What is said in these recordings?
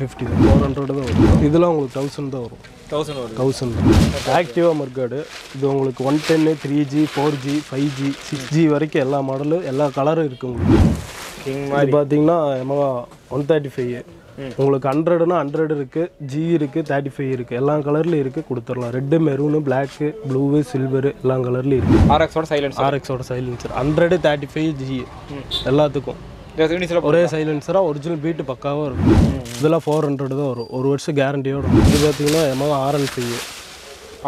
Fifty தான். Four hundred தான் வரும். இதெல்லாம் உங்களுக்கு தௌசண்ட் தான் வரும். தௌசண்ட் வருது தௌசண்ட் ஆக்டிவா மர்காடு இது உங்களுக்கு one ten three G four G five G six G வரைக்கும் எல்லா மாடலும் எல்லா கலரும் இருக்குது உங்களுக்கு. இது பார்த்தீங்கன்னா எமகா ஒன் தேர்ட்டி ஃபைவ் உங்களுக்கு ஹண்ட்ரடுனா ஹண்ட்ரட் இருக்குது ஜி இருக்குது தேர்ட்டி ஃபைவ் இருக்குது எல்லா கலர்லையும் இருக்குது கொடுத்துடலாம். Red maroon black blue silver எல்லா கலர்லையும் இருக்குது ஆர்எக்ஸோட silence ஆர்எக்ஸோட silencer hundred thirty five G எல்லாத்துக்கும். ஒரே சைலன்சராக ஒரிஜினல் பீட்டு பக்காவாக இருக்கும். இதெல்லாம் ஃபோர் ஹண்ட்ரட் தான் வரும். ஒரு வருஷம் கேரண்டியோட வரும். இது பார்த்தீங்கன்னா எமகா ஆர்என் ஃபைவ்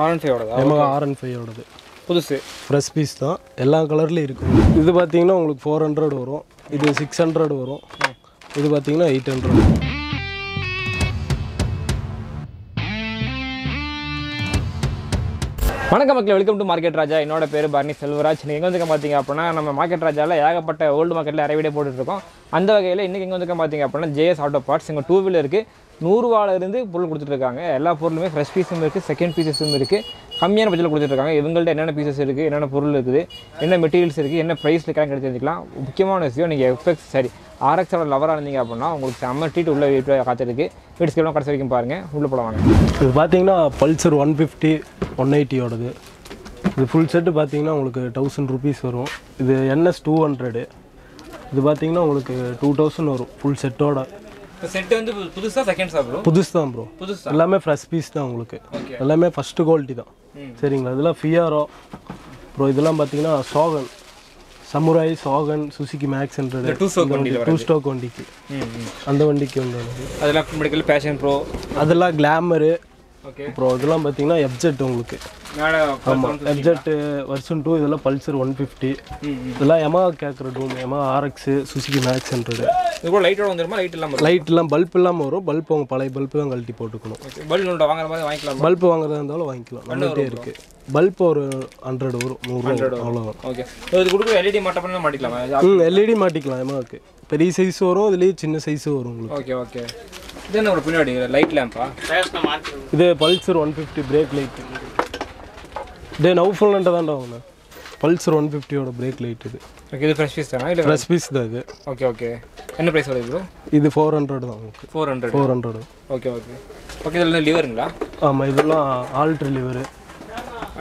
ஆர்என் ஃபைவோடதா எமகா ஆர்என் ஃபைவோடது புதுசு. ஃப்ரெஷ் பீஸ் தான். எல்லா கலர்லேயும் இருக்கும். இது பார்த்தீங்கன்னா உங்களுக்கு ஃபோர் ஹண்ட்ரட் வரும். இது சிக்ஸ் ஹண்ட்ரட் வரும். இது பார்த்தீங்கன்னா எயிட் ஹண்ட்ரட் வணக்கம் மக்கள் வெல்கம் டு மார்க்கெட் ராஜா என்னோட பேர் பர்னி செல்வராஜ். நீங்கள் எங்கே வந்துக்க பார்த்தீங்க அப்படின்னா நம்ம மார்க்கெட் ராஜாவில் ஏகப்பட்ட ஓல்டு மார்க்கெட்டில் நிறைய வீடியோ போட்டுட்ருக்கோம் அந்த வகையில் இன்றைக்கி எங்கே வந்துக்க பார்த்தீங்க அப்படின்னா ஜேஎஸ் ஆட்டோ பார்ட்ஸ் இங்கே டூ வீலருக்கு நூறுரூவாலேருந்து பொருள் கொடுத்துட்ருக்காங்க எல்லா பொருளுமே ஃப்ரெஷ் பீஸும் இருக்குது செகண்ட் பீசஸும் இருக்குது கம்மியான பட்ஜெட்டில் கொடுத்துட்ருக்காங்க இவங்கள்ட்ட என்னென்ன பீசஸ் இருக்குது என்னென்ன பொருள் இருக்குது என்ன மெட்டீரியல்ஸ் இருக்குது என்ன ப்ரைஸில் கிடைக்க தெரிஞ்சுக்கலாம். முக்கியமான விஷயம் நீங்கள் எஃப்எக்ஸ் சரி ஆர்எக்ஸோட லவராக இருந்தீங்க அப்படின்னா உங்களுக்கு செம்ம ட்ரீட் உள்ள வீட்டு காத்திருக்கு. வீட்டு ஸ்கேலாம் கடைசி வரைக்கும் பாருங்கள் உள்ளே போடுவாங்க இது பார்த்தீங்கன்னா பல்சர் ஒன் ஃபிஃப்டி ஒன் எயிட்டியோடது இது ஃபுல் செட்டு பார்த்தீங்கன்னா உங்களுக்கு தௌசண்ட் ருபீஸ் வரும். இது என்எஸ் டூ ஹண்ட்ரடு இது பார்த்தீங்கன்னா உங்களுக்கு டூ தௌசண்ட் வரும் ஃபுல் செட்டோட செட்டு வந்து புதுசாக செகண்ட் சாப்பிடும் புதுசு தான் ப்ரோ புதுசா? எல்லாமே ஃப்ரெஷ் பீஸ் தான் உங்களுக்கு. எல்லாமே ஃபஸ்ட்டு குவாலிட்டி தான். சரிங்களா? இதெல்லாம் ஃபியாரோ அப்புறம் இதெல்லாம் பார்த்தீங்கன்னா Shogun Samurai Shogun Suzuki Max hundred two stroke வண்டியில் டூ ஸ்டோக் வண்டிக்கு. அந்த வண்டிக்கு வந்து அதெல்லாம் பேஷன் ப்ரோ அதெல்லாம் கிளாமரு அப்புறம் இதெல்லாம் பார்த்தீங்கன்னா எப்ஜெட் உங்களுக்கு. ஆமாம் எப்ஜெட் வெர்ஷன் டூ இதெல்லாம் பல்சர் ஒன் ஃபிஃப்டி இதெல்லாம் எமா கேட்குற டூம் Yamaha RX Suzuki Max hundred இது கூட லைட்டோட வந்துருமா? லைட் இல்லாமல் லைட்லாம் பல்ப் இல்லாமல் வரும். பல்ப் அவங்க பழைய பல்ப்பு தான் கழட்டி போட்டுக்கணும். ஓகே பல்ப் வாங்குற மாதிரி வாங்கிக்கலாம்? பல்ப் வாங்குறதா இருந்தாலும் வாங்கிக்கலாம். நம்மகிட்டே இருக்கு. பல்ப் ஒரு ஹண்ட்ரட் வரும். நூறுரூவா அவ்வளோதான் ஓகே இது கொடுக்குற எல்இடி மாட்ட பண்ண மாட்டிக்கலாமா? ம் எல்இடி மாட்டிக்கலாம் எமாவுக்கு பெரிய சைஸ் வரும் இதுலேயே சின்ன சைஸும் வரும் உங்களுக்கு. ஓகே ஓகே இது என்ன ஒரு பின்னாடி? லைட் லேம்பா இது Pulsar one fifty brake light டே நவுஃபுல்ன்ட்டு தான்டா வாங்கினேன். பல்சர் ஒன் ஃபிஃப்டியோட பிரேக் லைட் இது. ஓகே இது ஃப்ரெஷ் பீஸ் தானா? இல்லை ஃப்ரெஷ் பீஸ் தான் இது. ஓகே ஓகே என்ன ப்ரைஸ் வருது ப்ரோ இது ஃபோர் ஹண்ட்ரட் தான் உங்களுக்கு. Four hundred four hundred okay okay okay இதில் லிவருங்களா ஆமாம் இதெல்லாம் ஆல்ட்ரு லிவரு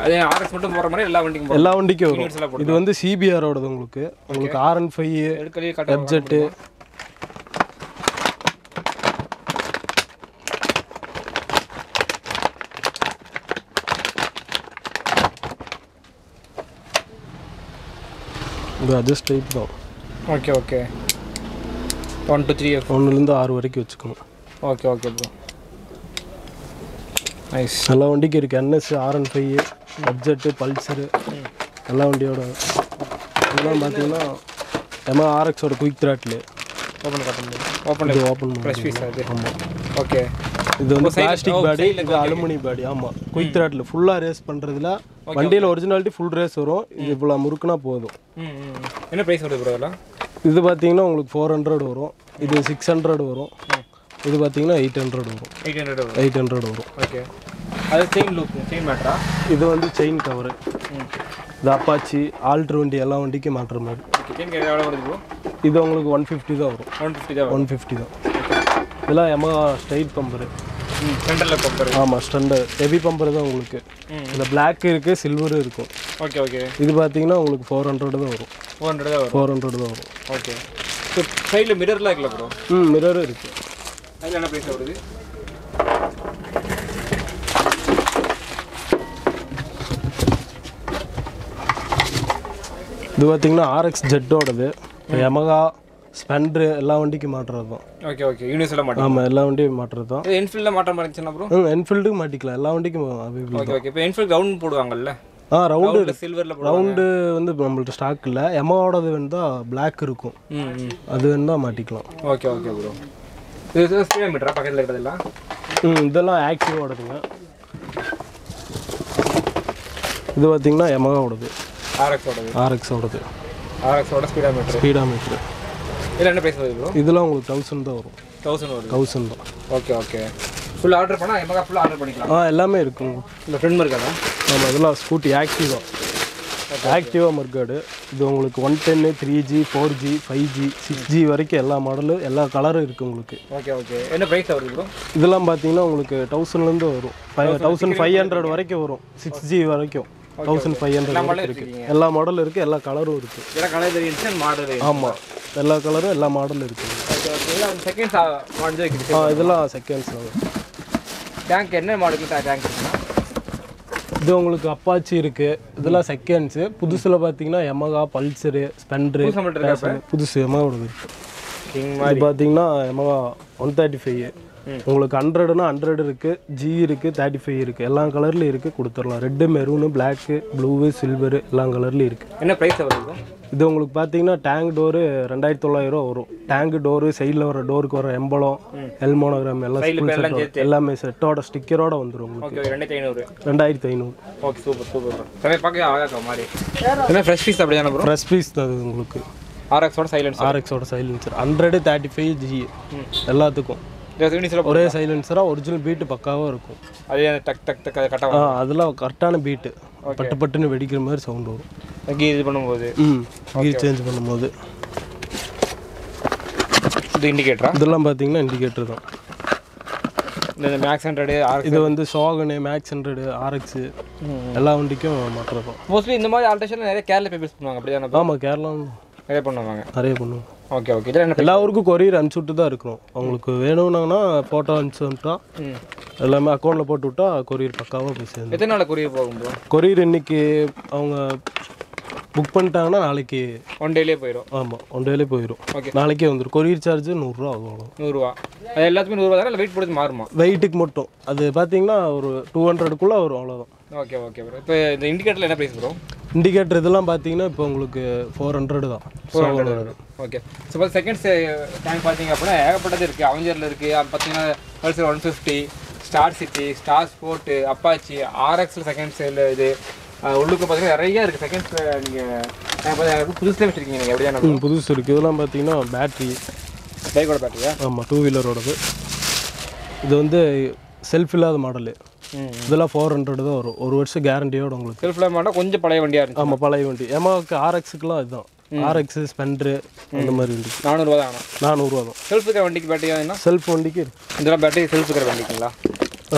அதே ஆர்எக்ஸ் மட்டும் போகிற மாதிரி எல்லா வண்டிக்கும் எல்லா வண்டிக்கும் இது வந்து சிபிஆரோடது உங்களுக்கு. உங்களுக்கு ஆர் அண்ட் ஃபைவ் எப்ஜெட்டு இது அட்ஜஸ்ட் டைப் தான். Okay okay one two three ஒன்றுலேருந்து ஆறு வரைக்கும் வச்சுக்கணும். ஓகே ஓகே ப்ரோ நைஸ் எல்லா வண்டிக்கும் இருக்குது NS R and five FZ Pulsar எல்லா வண்டியோட. இதெல்லாம் பார்த்தீங்கன்னா எம்ஆ ஆர்எக்ஸோட quick throttle open open open அது ஓகே இது வந்து பிளாஸ்டிக் oh, பாடி ல இது அலுமினி பாடி ஆமாம் குயிக் த்ராட்ல ஃபுல்லாக ரேஸ் பண்ணுறதுல வண்டியில் ஒரிஜினாலிட்டி ஃபுல் ரேஸ் வரும். இது இவ்வளோ முறுக்குனா போதும். ம் ம். என்ன ப்ரைஸ் வருது ப்ரோ இது பார்த்தீங்கன்னா உங்களுக்கு ஃபோர் ஹண்ட்ரட் வரும். இது சிக்ஸ் ஹண்ட்ரட் வரும். இது பார்த்தீங்கன்னா எயிட் ஹண்ட்ரட் வரும். எயிட் ஹண்ட்ரட் வரும். எயிட் ஹண்ட்ரட் வரும். ஓகே அது செயின் லூப் செயின் மேட்ரா இது வந்து செயின் கவரு இது அப்பாச்சி ஆல்ட்ரு வண்டி எல்லா வண்டிக்கும் மாட்டுற மாதிரி. இது உங்களுக்கு ஒன் ஃபிஃப்டி தான் வரும். ஒன் ஃபிஃப்டி தான் ஒன் ஃபிஃப்டி தான். இதெல்லாம் எமா ஸ்ட்ரைட் பம்பரு ம் சென்டரில் பம்பர் ஆமாம் ஸ்டண்டர் ஹெவி பம்பர் தான் உங்களுக்கு. இதில் பிளாக் இருக்குது சில்வரும் இருக்கும். ஓகே ஓகே இது பார்த்தீங்கன்னா உங்களுக்கு ஃபோர் ஹண்ட்ரட் தான் வரும். ஃபோர் ஹண்ட்ரட் தான் வரும். ஃபோர் ஹண்ட்ரட் தான் வரும். ஓகே ஸோ சைடில் மிரர்லாம் இருக்குல்ல ப்ரோ ம் மிரரும் இருக்குது அதில் என்ன ப்ரைஸ் வருது? இது பார்த்தீங்கன்னா ஆர்எக்ஸ் ஜெட்டோடது எமகா ஸ்பெண்ட்ரு எல்லா வண்டிக்கும் மாட்டுறது தான். Okay okay. யூனிவர்ஸில் மாட்டோம் ஆமாம் எல்லா வண்டியும் மாட்டுறது தான். என்ஃபீல்டில் மாற்றம் இருந்துச்சுன்னா ப்ரோ என்ஃபீல்டுக்கு மாட்டிக்கலாம். எல்லா வண்டிக்கும் ஓகே ஓகே. இப்போ என்ஃபீல்ட் கவுன் போடுவாங்கல்ல? ஆ ரவுண்டு சில்வரில் ரவுண்டு வந்து நம்மள்ட்ட ஸ்டாக் இல்லை. எமாவோடது வேணுதான் பிளாக் இருக்கும். அது வேணுதான் மாட்டிக்கலாம். ஓகே ஓகே ப்ரோ இது ஸ்பீட் மீட்டரா பக்கத்தில் இருக்கிறதெல்லாம் ம் இதெல்லாம் ஆக்டிவோடதுங்க இது பார்த்தீங்கன்னா எமகாவோடது ஆர்எக்ஸோடது ஆர்எக்ஸோடது ஆர்எக்ஸோட ஸ்பீடா மீட்டர் ஸ்பீடா மீட்ரு இதில் என்ன ப்ரைஸ் வருது ப்ரோ இதெல்லாம் உங்களுக்கு தௌசண்ட் தான் வரும். தௌசண்ட் வருது. தௌசண்ட் தான். ஓகே ஓகே ஃபுல் ஆர்டர் பண்ணால் எமகா ஃபுல்லாக ஆர்டர் பண்ணிக்கலாம். ஆ எல்லாமே இருக்குங்க இல்லை ஃப்ரெண்ட் இருக்காதா ஆமாம் இதெல்லாம் ஸ்கூட்டி ஆக்டிவ் ஆக்டிவா மர்காடு இது உங்களுக்கு one ten three G four G five G six G வரைக்கும் எல்லா மாடலும் எல்லா கலரும் இருக்குது உங்களுக்கு. ஓகே ஓகே என்ன ப்ரைஸ் வருது ப்ரோ இதெல்லாம் பார்த்தீங்கன்னா உங்களுக்கு தௌசண்ட்லேருந்து வரும். ஃபைவ் தௌசண்ட் ஃபைவ் ஹண்ட்ரட் வரைக்கும் வரும். சிக்ஸ் ஜி வரைக்கும். தௌசண்ட் ஃபைவ் ஹண்ட்ரட் இருக்குது எல்லா மாடலும் இருக்குது எல்லா கலரும் இருக்குது கலர் மாடல் ஆமாம் எல்லா கலரும் எல்லா மாடலும் இருக்குது செகண்ட்ஸ் மாடல் இருக்குது ஆ இதெல்லாம் செகண்ட்ஸ் டேங்க் என்ன மாடலுக்கு டேங்க் இது உங்களுக்கு அப்பாச்சி இருக்குது இதெல்லாம் செகண்ட்ஸு புதுசில் பார்த்தீங்கன்னா எமகா பல்சரு ஸ்பெண்டரு புதுசு இருக்கா எமகாவோடது இது பார்த்தீங்கன்னா எமகா ஒன் தேர்ட்டி ஃபைவ் உங்களுக்கு ஹண்ட்ரடுனா ஹண்ட்ரட் இருக்குது ஜி இருக்குது தேர்ட்டி ஃபைவ் இருக்குது எல்லா கலர்லையும் இருக்குது கொடுத்துடலாம். Red maroon black blue silver எல்லா கலர்லையும் இருக்குது என்ன ப்ரைஸ் ப்ரோ இது உங்களுக்கு பார்த்தீங்கன்னா டேங்க் டோரு ரெண்டாயிரத்தி தொள்ளாயிரம் வரும். டேங்க் டோரு சைடில் வர டோருக்கு வர எம்பளம் எல்மோனோகிராம் எல்லாம். எல்லாமே செட்டோட ஸ்டிக்கரோட வந்துடும் உங்களுக்கு. ரெண்டாயிரத்தி ஐநூறு. ரெண்டாயிரத்தி ஐநூறு. ஓகே சூப்பர் சூப்பர் பார்க்க அழகா இருக்க மாதிரி ஃப்ரெஷ் பீஸ் அப்படி தானே ப்ரோ ஃப்ரெஷ் பீஸ் தான் உங்களுக்கு. ஆர்எக்ஸோட silence ஆர்எக்ஸோட silencer hundred thirty five G எல்லாத்துக்கும். ஒரே சைலன்சராக ஒரிஜினல் பீட்டு பக்காவாக இருக்கும். அதே டக் டக் டக் கட்ட அதெல்லாம் கரெக்டான பீட்டு பட்டு பட்டுன்னு வெடிக்கிற மாதிரி சவுண்ட் வரும். இது பண்ணும்போது. ம். கீர் சேஞ்ச் பண்ணும்போது. இது இண்டிகேட்டரா இதெல்லாம் பார்த்தீங்கன்னா இண்டிகேட்டர் தான். இந்த மேக்ஸ் ஹண்ட்ரடு இது வந்து ஷோகனு மேக்ஸ் ஹண்ட்ரடு ஆர்எக்ஸு எல்லா வண்டிக்கும் மாற்றுறது தான் மோஸ்ட்லி இந்த மாதிரி ஆல்ட்ரேஷன் நிறைய கேரளா பீப்பிள்ஸ் பண்ணுவாங்க அப்படி தானே ஆமாம் கேரளா நிறைய பண்ணுவாங்க. நிறைய பண்ணுவோம். ஓகே ஓகே இதில் எல்லா ஊருக்கும் கொரியர் அனுப்பிச்சுட்டு தான் இருக்கணும் அவங்களுக்கு வேணும்னாங்கன்னா ஃபோட்டோ அனுப்பிச்சுட்டா ம். எல்லாமே அக்கௌண்ட்டில் போட்டு விட்டா கொரியர் பக்காவாக போய் சேர்ந்து எத்தனை நாள் கொரியர் போகும் கொரியர் இன்னைக்கு அவங்க புக் பண்ணிட்டாங்கன்னா நாளைக்கு ஒன் டேலேயே போயிடும் ஆமாம் ஒன் டேலே போயிடும் Okay. நாளைக்கே வந்துடும் கொரியர் சார்ஜ் நூறுரூவா ஆகும் நூறுரூவா அது எல்லாத்துக்குமே நூறுரூவா தானே வெயிட் போட்டு மாறுமா? வெயிட்டுக்கு மட்டும். அது பார்த்தீங்கன்னா ஒரு டூ ஹண்ட்ரடுக்குள்ளே வரும் அவ்வளோதான் ஓகே ஓகே ப்ரோ இப்போ இந்த இண்டிகேட்டரில் என்ன ப்ரைஸ் ப்ரோ இண்டிகேட்டர் இதெல்லாம் பார்த்தீங்கன்னா இப்போ உங்களுக்கு ஃபோர் ஹண்ட்ரட் தான். ஃபோர் ஹண்ட்ரட் ஓகே ஸோ இப்போ செகண்ட்ஸ் டேங்க் பார்த்தீங்க அப்படின்னா ஏகப்பட்டது இருக்குது அவஞ்சரில் இருக்குது அது பார்த்தீங்கன்னா Pulsar one fifty star city star sport Apache ஆர்எக்ஸில் second sale இது. உள்ளுக்கு பார்த்தீங்கன்னா நிறைய இருக்குது செகண்ட்ஸில் நீங்கள் புதுசுலேயே வச்சுருக்கீங்க நீங்கள் எப்படியா புதுசு இருக்குது இதெல்லாம் பார்த்தீங்கன்னா பேட்ரி பைக்கோட பேட்டரியா ஆமாம் டூ வீலரோடது இது வந்து செல்ஃப் இல்லாத மாடலு இதெல்லாம் ஃபோர் ஹண்ட்ரட் தான் வரும். ஒரு வருஷம் கேரண்டியோட உங்களுக்கு. செல்ஃபில் மாட்டா கொஞ்சம் பழைய வண்டியாக இருந்துச்சு. ஆமாம் பழைய வண்டி. எமாவுக்கு ஆர்எக்ஸுக்குலாம் இதுதான். ஆர்எக்ஸு ஸ்பெண்ட்ரு அந்த மாதிரி வண்டிக்கு நானூறுரூவா தான் நானூறுரூவா தான். செல்ஃப் இருக்கிற வண்டிக்கு பேட்டரி செல்ஃப் வண்டிக்கு இதெல்லாம் பேட்டரி செல்ஃப் இருக்கிற வண்டிக்குங்களா?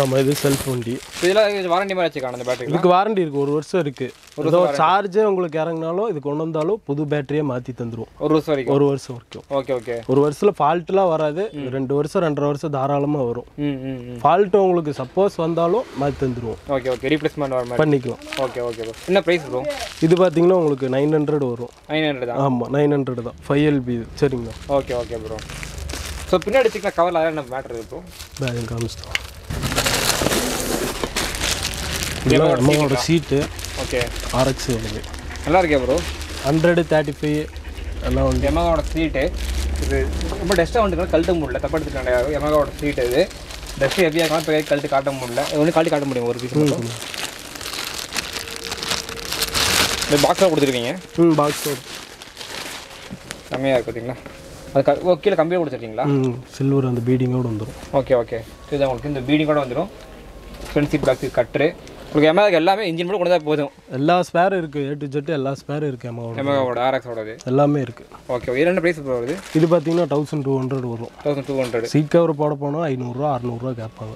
ஆமாம் இது செல்ஃப் வண்டி இதெல்லாம் வாரண்டி மாதிரி வச்சுக்கான அந்த பேட்டரி இதுக்கு வாரண்டி இருக்குது ஒரு வருஷம் இருக்குது ஏதோ சார்ஜே உங்களுக்கு இறங்கினாலும் இது கொண்டு வந்தாலும் புது பேட்டரியே மாற்றி தந்துருவோம் ஒரு வருஷம் வரைக்கும்? ஒரு வருஷம் வரைக்கும். ஓகே ஓகே ஒரு வருஷத்தில் ஃபால்ட்லாம் வராது. ரெண்டு வருஷம் ரெண்டரை வருஷம் தாராளமாக வரும். ம் ம் ம். ஃபால்ட் உங்களுக்கு சப்போஸ் வந்தாலும் மாற்றி தந்துருவோம். ஓகே ஓகே ரீப்ளேஸ்மெண்ட் வர பண்ணிக்கலாம். ஓகே ஓகே என்ன ப்ரைஸ் ப்ரோ இது பார்த்தீங்கன்னா உங்களுக்கு நைன் ஹண்ட்ரட் வரும். நைன் ஹண்ட்ரட் தான் ஆமாம் நைன் ஹண்ட்ரட் தான். ஃபைவ் எல்பி சரிங்களா? ஓகே ஓகே ப்ரோ ஸோ பின்னாடி சிக்கல கவரில் என்ன மேட்ரு ப்ரோ பேங்க் காமிச்சிட்டோம் அம்மாவோட சீட்டு ஓகே ஆர்எக்ஸ் வருது நல்லா இருக்கே ப்ரோ ஹண்ட்ரடு தேர்ட்டி ஃபைவ் எல்லாம் வந்து எமகாவோட சீட்டு இது ரொம்ப டஸ்ட்டாக வந்துட்டு கழட்ட முடியல. தப்பா எடுத்துக்கிட்டேன் எமகாவோட சீட்டு இது. டஸ்ட் ஹெவியாக இருக்கலாம் இப்போ கழட்டு காட்ட முடியல. ஒன்று கழட்டி காட்ட முடியும் ஒரு பீஸ் மட்டும். இந்த பாக்ஸாக கொடுத்துருக்கீங்க? ம் பாக்ஸ் செம்மையாக இருக்கு பார்த்தீங்களா அது க ஓ கீழே கம்பியாக கொடுத்துருக்கீங்களா? ம் சில்வர் அந்த பீடிங்கோடு வந்துடும் ஓகே ஓகே இது உங்களுக்கு. இந்த பீடிங் கூட வந்துடும் ஃப்ரண்ட் சீட் பேக் சீட் கட்டுரு உங்களுக்கு எமகாக்கு எல்லாமே இன்ஜின் மட்டும் கொண்டு தான் போதும். எல்லா ஸ்பேரும் இருக்குது ஏ டு ஜெட்டு எல்லா ஸ்பேரும் இருக்குது அம்மாவோட எமகாவோட ஆர்எக்ஸோடது எல்லாமே இருக்குது ஓகே இது என்ன ப்ரைஸ் வருது? இது பார்த்தீங்கன்னா தௌசண்ட் டூ ஹண்ட்ரட் வரும். Thousand two hundred seat cover போட போனால் ஐநூறுரூவா அறநூறுவா கேட்பாங்க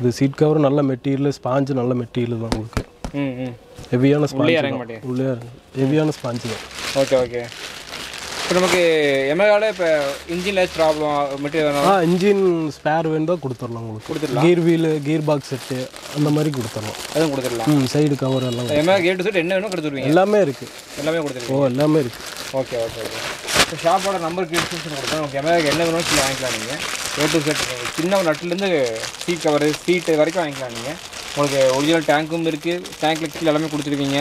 இது சீட் கவர் நல்ல மெட்டீரியல் ஸ்பாஞ்சு நல்ல மெட்டீரியல் தான் உங்களுக்கு. ஹெவியான ஸ்பாஞ்சு இறங்க உள்ளே ஹெவியான ஸ்பாஞ்சு தான். ஓகே ஓகே இப்போ நமக்கு எமகால இப்போ இன்ஜினில் ப்ராப்ளம் மெட்டீரியல் ஆ இன்ஜின் ஸ்பேர் வேணும் தான் கொடுத்துடலாம் உங்களுக்கு. Gear wheel gear box set அந்த மாதிரி கொடுத்துடலாம். அதுவும் கொடுத்துடலாம். ம் சைடு கவர் எல்லாம் எமகா கேட்டு செட் என்ன வேணும் கொடுத்துருவீங்க எல்லாமே இருக்குது எல்லாமே ஓ கொடுத்துருவீங்க எல்லாமே இருக்குது ஓகே ஓகே ஓகே இப்போ ஷாப்போட நம்பர் டிஸ்கிரிப்ஷன் கொடுத்தா உங்களுக்கு எமகா என்ன வேணும் சொல்லி வாங்கிக்கலாம் நீங்கள் ஏ டு செட் சின்ன நட்டுலேருந்து சீட் கவர் சீட்டு வரைக்கும் வாங்கிக்கலாம் நீங்கள் உங்களுக்கு ஒரிஜினல் டேங்க்கும் இருக்குது டேங்க்கில் கீழே எல்லாமே கொடுத்துருவீங்க.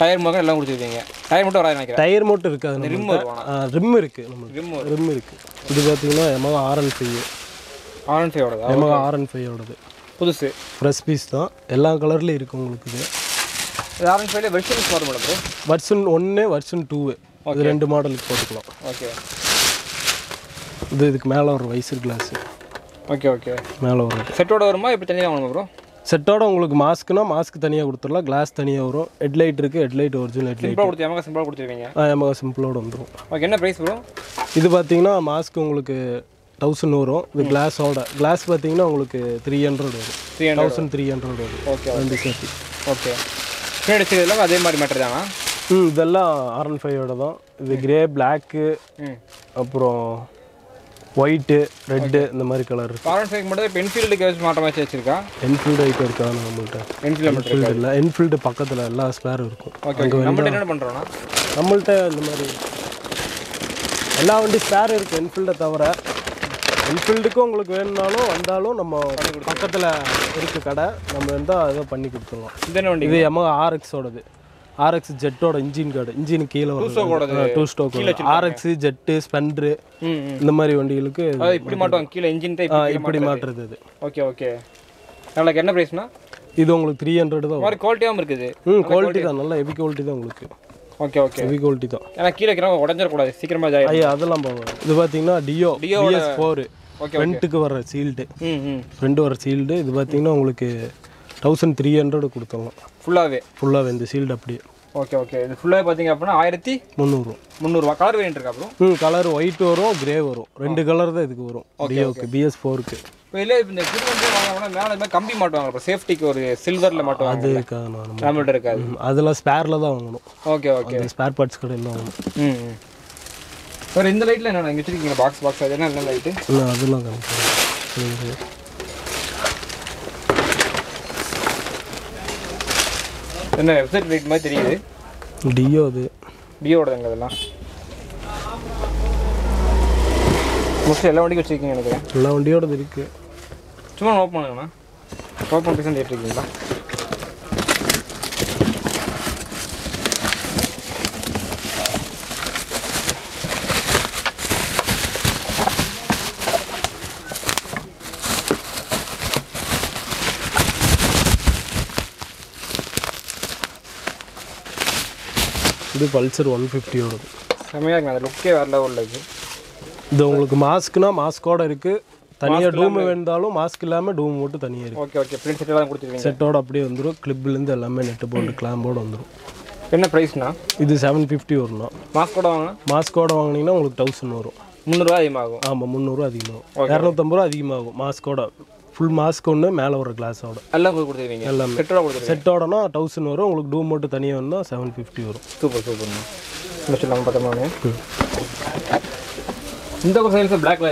டயர் முதல் எல்லாம் கொடுத்துருவீங்க டயர் மட்டும் வராது நினைக்கிறேன். டயர் மட்டும் இருக்காது ரிம் நம்ம ரிம் இருக்குது நம்மளுக்கு ரிம் ரிம் இருக்குது இது பார்த்தீங்கன்னா எமகா ஆர்என் ஃபைவ் ஆரன் ஃபைவோடதா எமகா ஆர்என் ஃபைவோடது புதுசு. ஃப்ரெஷ் பீஸ் தான். எல்லா கலர்லேயும் இருக்குது உங்களுக்கு இது. ஆரன் ஃபைவ்ல வெர்ஷன்ஸ் வரும் மேடம் வர்ஷன் ஒன்று வர்ஷன் டூவு இது ரெண்டு மாடலுக்கு போட்டுக்கலாம். ஓகே இது இதுக்கு மேலே ஒரு வைசர் கிளாஸு ஓகே ஓகே மேலே ஒரு செட்டோட வருமா? இப்போ தனியாக வாங்கணும் ப்ரோ செட்டோட உங்களுக்கு மாஸ்க்னா மாஸ்க் தனியாக கொடுத்துடலாம். கிளாஸ் தனியாக வரும். ஹெட்லைட் இருக்குது ஹெட்லைட் ஒரிஜினல் ஹெட்லைட் கொடுத்து எமகா சிம்பிளாக கொடுத்துருவீங்க எமகா சிம்பிளோட வந்துடும் ஓகே என்ன ப்ரைஸ் வரும் இது பார்த்தீங்கன்னா மாஸ்க் உங்களுக்கு தௌசண்ட் வரும். இது கிளாஸோட கிளாஸ் பார்த்தீங்கன்னா உங்களுக்கு த்ரீ ஹண்ட்ரட் வரும். த்ரீ தௌசண்ட் த்ரீ ஹண்ட்ரட் வரும். ஓகே ரெண்டு சேர்த்து ஓகே பின்னாடி எல்லாமே அதே மாதிரி மேட்டர் தானா? ம் இதெல்லாம் ஆர் ஒன் ஃபைவோட தான் இது கிரே பிளாக்கு ம். அப்புறம் ஒயிட்டு ரெட்டு இந்த மாதிரி கலர் இருக்கு. காரன் மட்டும் இப்போ என்ஃபீல்டுக்கு வச்சு மாற்றம் வச்சு வச்சிருக்கா? என்ஃபீல்டு ஐட்டம் இருக்கா? நம்மள்ட்ட என்ஃபீல்டு என்ஃபீல்டு இல்லை. என்ஃபீல்டு பக்கத்தில் எல்லா ஸ்பேரும் இருக்கும். ஓகே நம்மகிட்ட என்ன பண்ணுறோன்னா நம்மள்ட்ட இந்த மாதிரி எல்லா வண்டி ஸ்பேர் இருக்குது என்ஃபீல்டை தவிர. என்ஃபீல்டுக்கும் உங்களுக்கு வேணும்னாலும் வந்தாலும் நம்ம பக்கத்தில் இருக்குது கடை நம்ம இருந்தால் அதை பண்ணி கொடுத்துருவோம். இந்த என்ன வண்டி இது எம ஆர்எக்ஸோடது ஆர்எக்ஸ் ஜெட்டோட இன்ஜின் கார்டு இன்ஜின் கீழே. வரும் two stroke RX jet Splendor இந்த மாதிரி வண்டிகளுக்கு இப்படி மாட்டுவாங்க கீழே இன்ஜின் இப்படி மாட்டுறது இது ஓகே ஓகே நம்மளுக்கு என்ன ப்ரைஸ்னா இது உங்களுக்கு த்ரீ ஹண்ட்ரட் தான் மாதிரி குவாலிட்டியாகவும் இருக்குது. ம் குவாலிட்டி தான். நல்லா ஹெவி குவாலிட்டி தான் உங்களுக்கு. ஓகே ஓகே ஹெவி குவாலிட்டி தான். ஏன்னா கீழே இருக்கிறவங்க உடஞ்சிடக்கூடாது. சீக்கிரமாக ஜாய் ஐயா அதெல்லாம் போகும் இது பார்த்தீங்கன்னா டியோ டிஎஸ் ஃபோர் ஓகே ஃப்ரண்ட்டுக்கு வர சீல்டு ஃப்ரண்ட் வர சீல்டு இது பார்த்தீங்கன்னா உங்களுக்கு தௌசண்ட் த்ரீ ஹண்ட்ரட் கொடுத்தோம். ஃபுல்லாகவே ஃபுல்லாக இந்த சீல்டு அப்படியே. Okay okay. இது ஃபுல்லாக பார்த்தீங்க அப்படின்னா ஆயிரத்தி முந்நூறு. முந்நூறுரூவா கலர் வேரியன்ட் இருக்கா அப்புறம் ம் கலர் ஒயிட் வரும் கிரே வரும். ரெண்டு கலர் தான் இதுக்கு வரும். டியோக்கு பிஎஸ் ஃபோருக்கு இப்போ இல்லை இப்போ இந்த புது வண்டி வாங்கினா மேலே மாதிரி கம்பி மாட்டுவாங்க அப்புறம் சேஃப்டிக்கு ஒரு சில்வரில் மாட்டுவாங்க அதுக்கு நம்ம நம்மள்ட்ட இருக்காது. அதெல்லாம் ஸ்பேரில் தான் வாங்கணும். Okay okay. ஸ்பேர் பார்ட்ஸ் கடையில் வாங்கணும். ம் சார் இந்த லைட்டில் என்ன இங்கே வச்சிருக்கீங்க பாக்ஸ் பாக்ஸ் அது என்ன என்ன லைட்டு இல்லை அதெல்லாம் கணக்கு என்ன வெப்சைட் லைட் மாதிரி தெரியுது? டியோ அது. டியோடதுங்க அதெல்லாம் மோஸ்ட்லி எல்லா வண்டிக்கும் வச்சிருக்கீங்க எனக்கு. எல்லா வண்டியோடது இருக்குது சும்மா ஓப்பன் பண்ணுங்கண்ணா. ஓப்பன் பீஸ் ஏற்றிருக்கீங்களா இது பல்சர் ஒன் ஃபிஃப்டியோடது செம்மையாக இருக்குங்க அந்த லுக்கே வேறு லெவலில் இருக்குது இது. உங்களுக்கு மாஸ்க்னா மாஸ்கோட இருக்குது தனியாக டூம் வேண்டாலும் மாஸ்க் இல்லாமல் டூம் மட்டும் தனியாக இருக்குது ஓகே ஓகே பிரிண்ட் செட் எல்லாம் கொடுத்துருவீங்க செட்டோட அப்படியே வந்துடும் கிளிப்லேருந்து எல்லாமே நெட்டு போட்டு கிளாம்போட வந்துடும் என்ன ப்ரைஸ்ண்ணா இது செவன் ஃபிஃப்டி வரும்னா மாஸ்கோட வாங்கினா? மாஸ்கோட வாங்கினீங்கன்னா உங்களுக்கு தௌசண்ட் வரும். முந்நூறுரூவா அதிகமாகும். ஆமாம் முந்நூறுரூவா அதிகமாகும். இரநூத்தம்பது ரூபா அதிகமாகும். மாஸ்கோட ஃபுல் மாஸ்க் ஒன்று மேலே ஒரு கிளாஸோட எல்லாம் கொடுத்துருவீங்க எல்லாமே. செட்டோட கொடுத்துருவீங்க செட்டோடனா தௌசண்ட் வரும் உங்களுக்கு டூம் மட்டும் தனியாக வந்தால் செவன் ஃபிஃப்டி வரும். சூப்பர் சூப்பர்ண்ணா. முடிச்சிடலாம் பார்த்தோம்னா இந்த சைல்ஸ் பிளாக்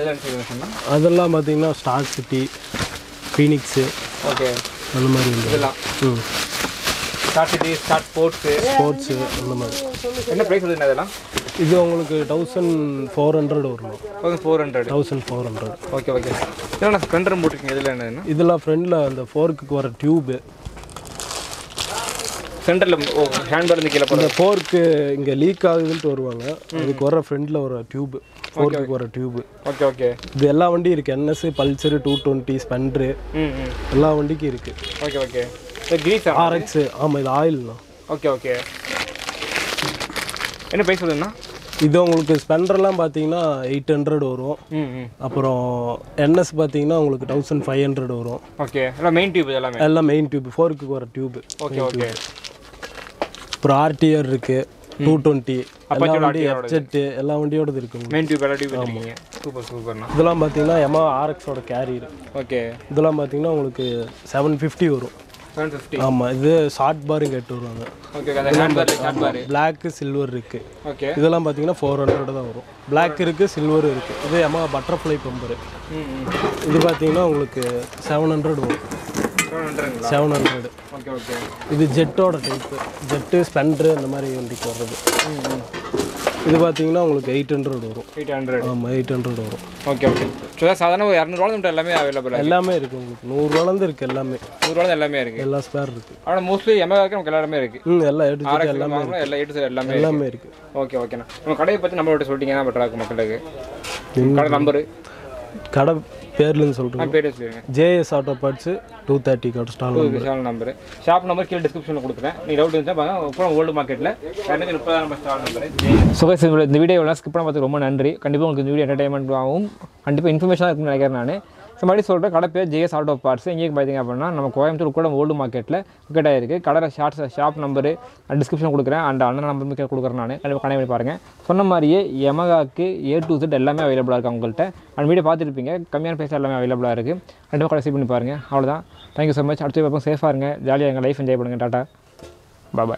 அதெல்லாம் பார்த்தீங்கன்னா ஸ்டார் சிட்டி ஃபீனிக்ஸு ஓகே. அந்த மாதிரி இதெல்லாம். ம். Start city start sports sports அந்த மாதிரி. என்ன ப்ரைஸ் வருதுண்ணா இதெல்லாம்? இது உங்களுக்கு தௌசண்ட் ஃபோர் ஹண்ட்ரட் வரும்? Thousand four hundred thousand four hundred okay okay என்னண்ணா ஸ்பெண்டர் போட்டிருக்கீங்க இதில் என்னதுன்னா இதெல்லாம் ஃப்ரண்டில் அந்த ஃபோர்க்குக்கு வர டியூபு சென்டரில் ஓ ஹேண்ட் இருந்து கீழே இந்த ஃபோர்க்கு இங்கே லீக் ஆகுதுன்ட்டு வருவாங்க. அதுக்கு வர ஃப்ரண்டில் வர டியூபு ஃபோர்க்குக்கு வர டியூபு ஓகே ஓகே இது எல்லா வண்டியும் இருக்குது NS Pulsar two twenty Splendor எல்லா வண்டிக்கும் இருக்குது ஓகே ஓகே கிரீஸா ஆர்எக்ஸு ஆமாம் இது ஆயில்ண்ணா ஓகே ஓகே என்ன ப்ரைஸ் வருதுண்ணா? இது உங்களுக்கு ஸ்பெண்டர்லாம் பார்த்தீங்கன்னா எயிட் ஹண்ட்ரட் வரும். அப்புறம் என்எஸ் பார்த்தீங்கன்னா உங்களுக்கு தௌசண்ட் ஃபைவ் ஹண்ட்ரட் வரும். ஓகே எல்லாம் மெயின் டியூப் எல்லாமே? எல்லாம் மெயின் டியூப் ஃபோர்க்கு வர டியூபு ஓகே ஓகே அப்புறம் ஆர்டிஆர் இருக்குது டூ டுவெண்ட்டி எல்லா வண்டி எஃப்ஜெட்டு எல்லா வண்டியோடது இருக்குங்க மெயின் டியூப் எல்லா டியூப் வச்சிருக்கீங்க. சூப்பர் சூப்பர்ண்ணா இதெல்லாம் பார்த்தீங்கன்னா எமா ஆர்எக்ஸோட கேரியர் ஓகே இதெல்லாம் பார்த்தீங்கன்னா உங்களுக்கு செவன் ஃபிஃப்டி வரும். ஆமாம் இது ஷார்ட் பாரும் கேட்டு வருவாங்க. பிளாக்கு சில்வர் இருக்குது ஓகே இதெல்லாம் பார்த்தீங்கன்னா ஃபோர் ஹண்ட்ரட் தான் வரும். பிளாக் இருக்குது சில்வர் இருக்குது இது எமா பட்டர்ஃப்ளை பம்பரு இது பார்த்தீங்கன்னா உங்களுக்கு செவன் ஹண்ட்ரட் வரும். செவன் ஹண்ட்ரட் இது ஜெட்டோட டைப்பு ஜெட்டு ஸ்பெண்டரு அந்த மாதிரி வண்டிக்கு வர்றது. இது பார்த்தீங்கன்னா உங்களுக்கு எயிட் ஹண்ட்ரட் வரும். எயிட் ஹண்ட்ரட் ஆமாம் எயிட் ஹண்ட்ரட் வரும். ஓகே ஓகே ஸோ சாதாரண ஒரு இரநூறுவா மட்டும் எல்லாமே அவைலபிள் எல்லாமே இருக்குது உங்களுக்கு. நூறுரூவாலேருந்து இருக்குது எல்லாமே. நூறுரூவா எல்லாமே இருக்குது எல்லா ஸ்பேர் இருக்குது ஆனால் மோஸ்ட்லி எம்ஏ வரைக்கும் நமக்கு எல்லாமே இருக்குது ம் எல்லாம் எடுத்து எல்லாமே எல்லா எட்டு எல்லாமே எல்லாமே இருக்குது ஓகே ஓகேண்ணா உங்கள் கடையை பற்றி நம்மளோட சொல்லிட்டீங்கன்னா பெட்டராக இருக்கும் மக்களுக்கு. கடை நம்பரு கடை பேர்லன்னு சொல்கிறேன் பேர் சொல்லுங்க JS auto parts two thirty கடை stall Vishal number shop number கீழே டிஸ்கிரிப்ஷனில் கொடுக்குறேன். நீங்கள் டவுட் இருந்தால் பாருங்க. அப்புறம் ஓல்டு மார்க்கெட்டில் ரெண்டு முப்பதாயிரம் நம்பர் ஸ்டால் நம்பர் சுகேஷ் இந்த வீடியோலாம் ஸ்கிப் பண்ண பார்த்து ரொம்ப நன்றி. கண்டிப்பாக உங்களுக்கு இந்த வீடியோ என்டர்டைன்மெண்ட் ஆகும். கண்டிப்பாக இன்ஃபர்மேஷனாக இருக்குன்னு நினைக்கிறேன் நான். ஸோ மறுபடியும் சொல்கிறேன் கடை பேர் ஜேஎஸ் ஆட்டோ பார்ட்ஸ் இங்கே பார்த்தீங்க அப்படின்னா நம்ம கோயம்புத்தூர் கூட ஓல்டு மார்க்கெட்டில் கிட்ட இருக்குது கடை ஷார்ட்ஸ் ஷாப் நம்பரு டிஸ்கிரிப்ஷன் கொடுக்குறேன். அண்ட் அண்ணன் நம்பர் கொடுக்குறேன் நான். கண்டிப்பாக கனெக்ட் பண்ணி பாருங்கள் சொன்ன மாதிரியே எமகாக்கு ஏ டு செட் எல்லாமே அவைலபிளாக இருக்குது உங்கள்கிட்ட அண்ட் வீடியோ பார்த்துருப்பீங்க. கம்மியான பேச எல்லாமே அவைலபிளாக இருக்குது கண்டிப்பாக கடைசி பண்ணி பாருங்கள் அவ்வளோதான் தேங்க்யூ ஸோ மச் அடுத்த பார்ப்போம். சேஃபாக இருங்க. ஜாலியாக எங்கள் லைஃப் என்ஜாய் பண்ணுங்கள் டாட்டா பாய்